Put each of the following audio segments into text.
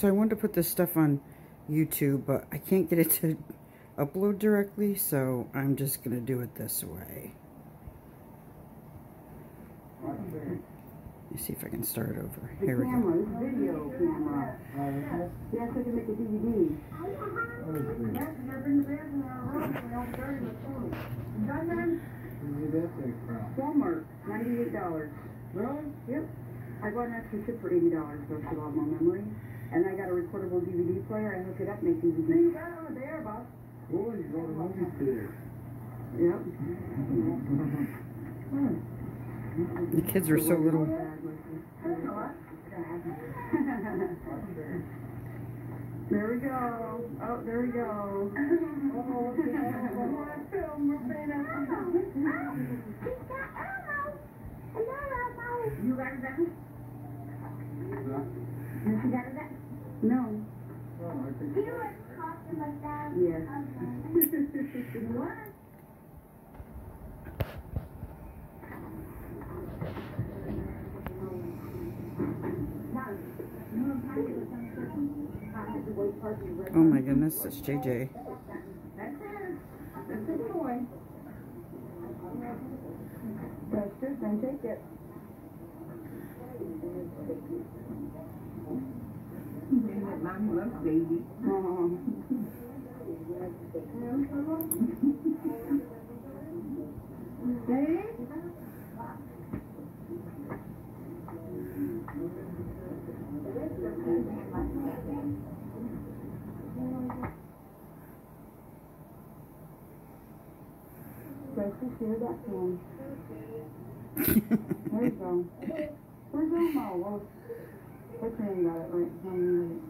So I wanted to put this stuff on YouTube, but I can't get it to upload directly, so I'm just going to do it this way. Let me see if I can start over. Here we go. this video camera. Yes, I can make a DVD. Walmart, ninety-eight dollars. Really? Yep. I got an extra chip for eighty dollars, so I have more memory. And I got a recordable DVD player. I hook it up, make DVD. Oh, you got it on there, boss. Boy, you go to movie theater. Yep. Hmm. The kids are so little. There we go. Oh, there we go. Oh, okay. Film, we're paying You got it back? You got it back? No. Oh, I think. You were talking like that? Yes. Oh my goodness, it's JJ. That's it. That's it, boy. That's it, then take it. Mommy loves baby. That. There you go. Where's Elmo? What's her name got it right?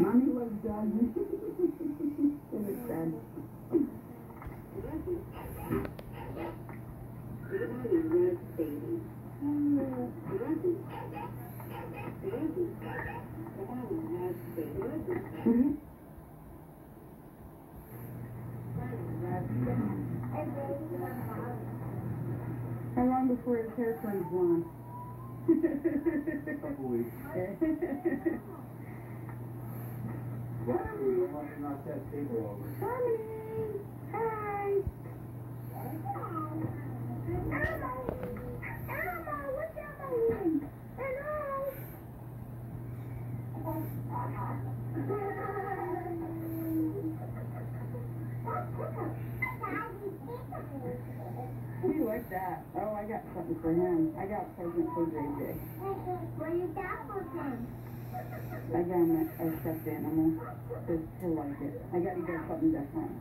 Mommy loves doggy. and it's sad. Mhm. How long before his hair turns blonde? Couple weeks. To knock that! Hi! What's? Hello? You that? Oh, I got something for him. I got a present for JJ. What you got for him? I got him a, stuffed animal. He'll he'll like it. I got to get something different.